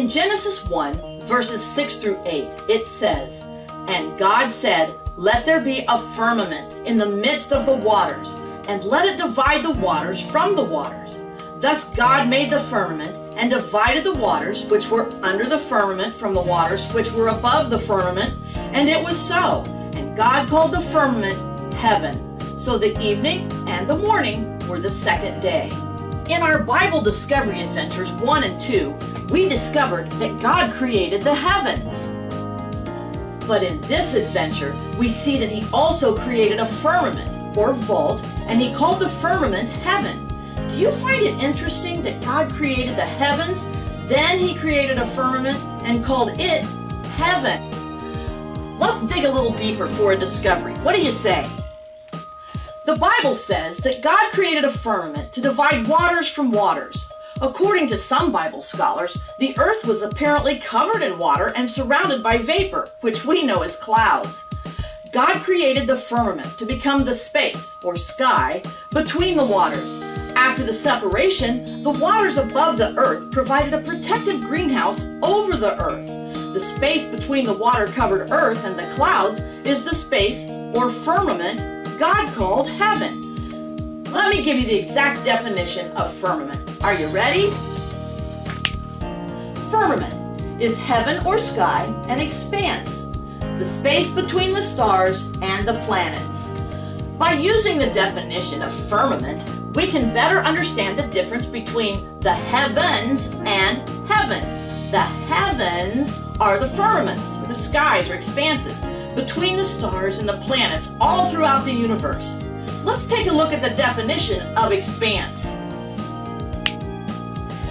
In Genesis 1, verses 6 through 8, it says, And God said, Let there be a firmament in the midst of the waters, and let it divide the waters from the waters. Thus God made the firmament, and divided the waters which were under the firmament from the waters which were above the firmament, and it was so. And God called the firmament heaven. So the evening and the morning were the second day. In our Bible Discovery Adventures 1 and 2, we discovered that God created the heavens. But in this adventure, we see that He also created a firmament, or vault, and He called the firmament heaven. Do you find it interesting that God created the heavens, then He created a firmament and called it heaven? Let's dig a little deeper for a discovery. What do you say? The Bible says that God created a firmament to divide waters from waters. According to some Bible scholars, the earth was apparently covered in water and surrounded by vapor, which we know as clouds. God created the firmament to become the space, or sky, between the waters. After the separation, the waters above the earth provided a protective greenhouse over the earth. The space between the water-covered earth and the clouds is the space, or firmament, God called heaven. Let me give you the exact definition of firmament. Are you ready? Firmament is heaven or sky, an expanse, the space between the stars and the planets. By using the definition of firmament, we can better understand the difference between the heavens and heaven. The heavens are the firmaments, the skies or expanses, between the stars and the planets all throughout the universe. Let's take a look at the definition of expanse.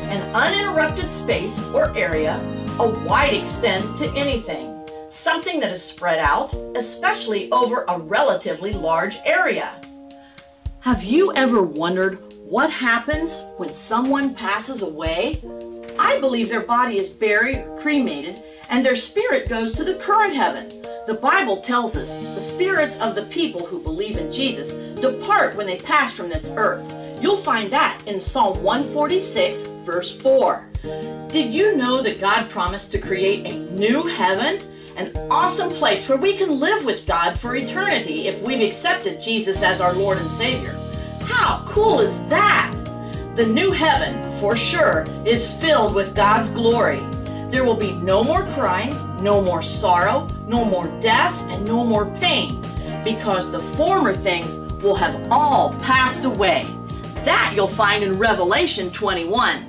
An uninterrupted space or area, a wide extent to anything, something that is spread out, especially over a relatively large area. Have you ever wondered what happens when someone passes away? I believe their body is buried, or cremated, and their spirit goes to the current heaven. The Bible tells us the spirits of the people who believe in Jesus depart when they pass from this earth. You'll find that in Psalm 146, verse 4. Did you know that God promised to create a new heaven? An awesome place where we can live with God for eternity if we've accepted Jesus as our Lord and Savior. How cool is that? The new heaven, for sure, is filled with God's glory. There will be no more crying, no more sorrow, no more death, and no more pain, because the former things will have all passed away. That you'll find in Revelation 21.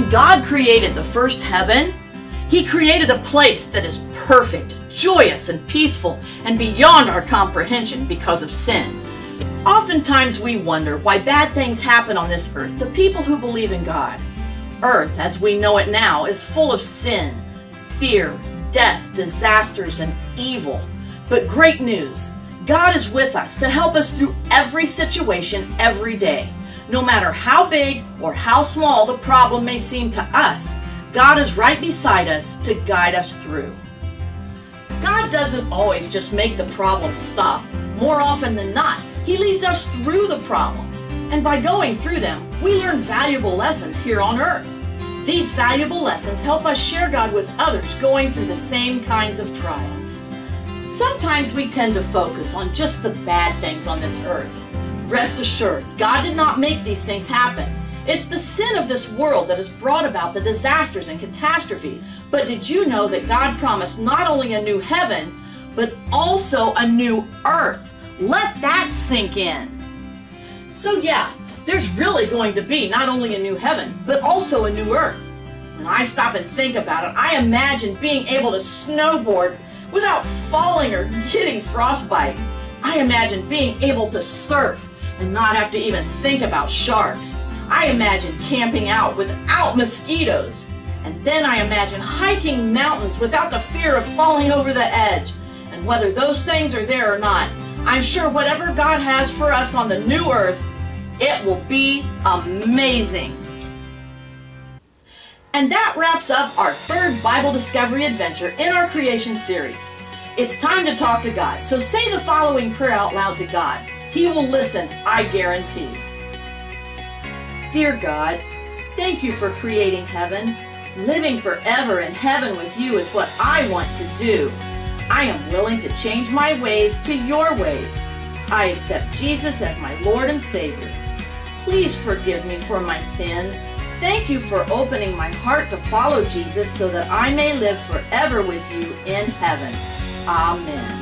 When God created the first heaven, He created a place that is perfect, joyous, and peaceful, and beyond our comprehension because of sin. Oftentimes we wonder why bad things happen on this earth to people who believe in God. Earth, as we know it now, is full of sin, fear, death, disasters, and evil. But great news God is with us to help us through every situation every day. No matter how big or how small the problem may seem to us, God is right beside us to guide us through. God doesn't always just make the problem stop. More often than not, He leads us through the problems. And by going through them, we learn valuable lessons here on earth. These valuable lessons help us share God with others going through the same kinds of trials. Sometimes we tend to focus on just the bad things on this earth. Rest assured, God did not make these things happen. It's the sin of this world that has brought about the disasters and catastrophes. But did you know that God promised not only a new heaven, but also a new earth? Let that sink in. So yeah, there's really going to be not only a new heaven, but also a new earth. When I stop and think about it, I imagine being able to snowboard without falling or getting frostbite. I imagine being able to surf and not have to even think about sharks. I imagine camping out without mosquitoes. And then I imagine hiking mountains without the fear of falling over the edge. And whether those things are there or not, I'm sure whatever God has for us on the new earth, it will be amazing. And that wraps up our third Bible discovery adventure in our creation series. It's time to talk to God. So say the following prayer out loud to God. He will listen, I guarantee. Dear God, thank you for creating heaven. Living forever in heaven with you is what I want to do. I am willing to change my ways to your ways. I accept Jesus as my Lord and Savior. Please forgive me for my sins. Thank you for opening my heart to follow Jesus so that I may live forever with you in heaven. Amen.